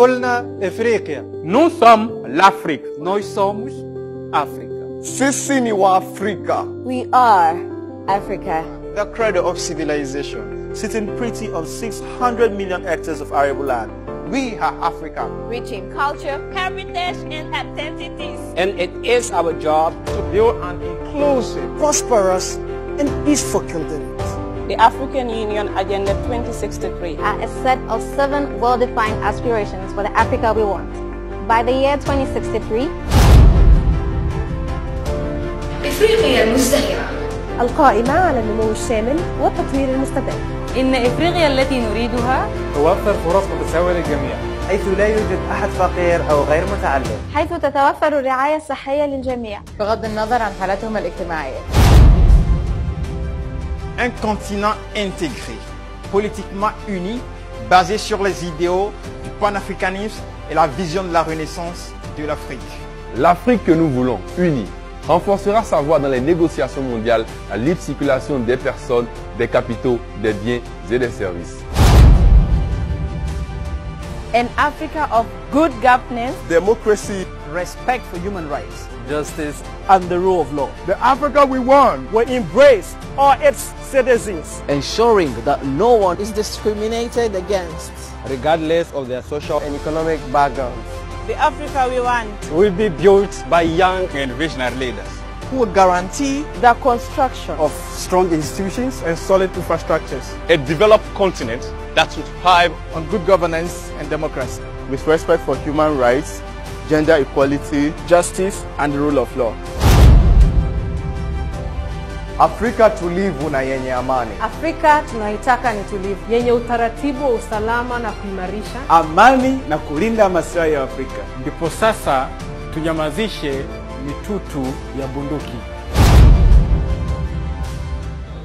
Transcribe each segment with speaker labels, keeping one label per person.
Speaker 1: قلنا افريقيا
Speaker 2: Nous sommes l'Afrique.
Speaker 1: nós somos África.
Speaker 3: Sisi ni wa Afrika.
Speaker 4: We are Africa.
Speaker 5: the cradle of civilization, sitting pretty on 600 million hectares of arable land.
Speaker 2: We are Africa.
Speaker 6: rich in culture, heritage, and identities.
Speaker 7: And it is our job
Speaker 2: To build an inclusive,
Speaker 3: Prosperous and peaceful continent.
Speaker 8: The African Union Agenda 2063
Speaker 4: are a set of seven well-defined aspirations for the Africa we want. By the year 2063,
Speaker 9: إفريقيا المزدهرة
Speaker 10: القائمة على النمو الشامل والتطوير المستدام
Speaker 8: إن إفريقيا التي نريدها
Speaker 1: توفر فرص متساوية للجميع
Speaker 5: حيث لا يوجد أحد فقير أو غير متعلم.
Speaker 4: حيث تتوفر الرعاية الصحية للجميع.
Speaker 8: بغض النظر عن حالتهم الاجتماعية
Speaker 5: Un continent intégré, politiquement uni, basé sur les idéaux du panafricanisme et la vision de la renaissance de l'Afrique.
Speaker 11: L'Afrique que nous voulons, unie, renforcera sa voix dans les négociations mondiales, la libre circulation des personnes, des capitaux, des biens et des services.
Speaker 8: An Africa of good governance
Speaker 3: Democracy.
Speaker 5: Respect for human rights.
Speaker 1: justice and the rule of law.
Speaker 3: The Africa we want.
Speaker 1: will embrace all its citizens
Speaker 7: ensuring that no one is discriminated against.
Speaker 5: Regardless of their social and economic background.
Speaker 8: The Africa we want
Speaker 1: will be built by young
Speaker 2: and visionary leaders.
Speaker 5: Who will guarantee
Speaker 8: the construction
Speaker 1: of strong institutions
Speaker 3: And solid infrastructures.
Speaker 2: A developed continent that would thrive
Speaker 3: On good governance and democracy. With respect for human rights, gender equality, justice, and the rule of law. Afrika tulivu na yenye amani.
Speaker 10: Afrika tunaitaka ni tulivu, yenye utaratibu wa usalama na kuimarisha
Speaker 1: amani na kulinda maslahi ya Afrika. Ndipo sasa tunyamazishe mitutu ya bunduki.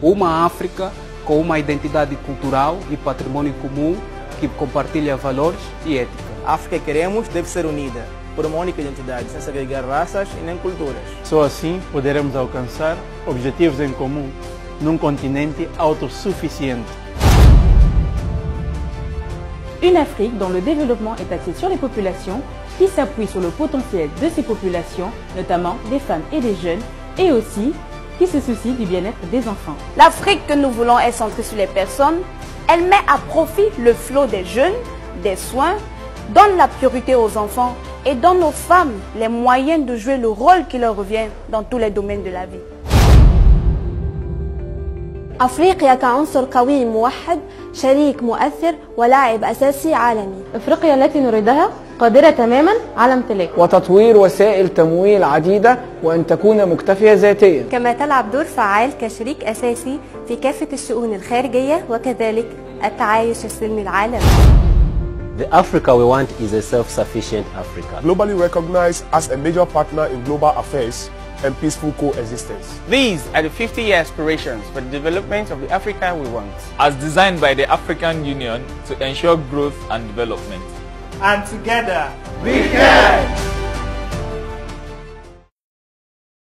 Speaker 7: Uma afrika com uma identidade cultural e patrimônio comum que compartilha valores e ética.
Speaker 5: A África que queremos deve ser unida por uma única identidade, sem segregar raças e nem culturas.
Speaker 1: Só assim poderemos alcançar objetivos em comum num continente autossuficiente.
Speaker 8: Une Afrique dont le développement est axé sur les populations, qui s'appuie sur le potentiel de ces populations, notamment des femmes et des jeunes, et aussi qui se soucie du bien-être des enfants.
Speaker 6: L'Afrique que nous voulons est centrée sur les personnes. Elle met à profit le flot des jeunes, des soins, donne la priorité aux enfants et donne aux femmes les moyens de jouer le rôle qui leur revient dans tous les domaines de la vie.
Speaker 4: أفريقيا كعنصر قوي موحد شريك مؤثر ولاعب أساسي عالمي.
Speaker 8: إفريقيا التي نريدها قادرة تماما على امتلاك.
Speaker 7: وتطوير وسائل تمويل عديدة وأن تكون مكتفية ذاتيا.
Speaker 4: كما تلعب دور فعال كشريك أساسي في كافة الشؤون الخارجية وكذلك التعايش السلمي العالمي.
Speaker 7: The Africa we want is a self-sufficient Africa.
Speaker 3: Globally recognized as a major partner in global affairs and peaceful coexistence.
Speaker 2: These are the 50-year aspirations for the development of the Africa we want, as designed by the African Union to ensure growth and development.
Speaker 1: And together
Speaker 5: We can!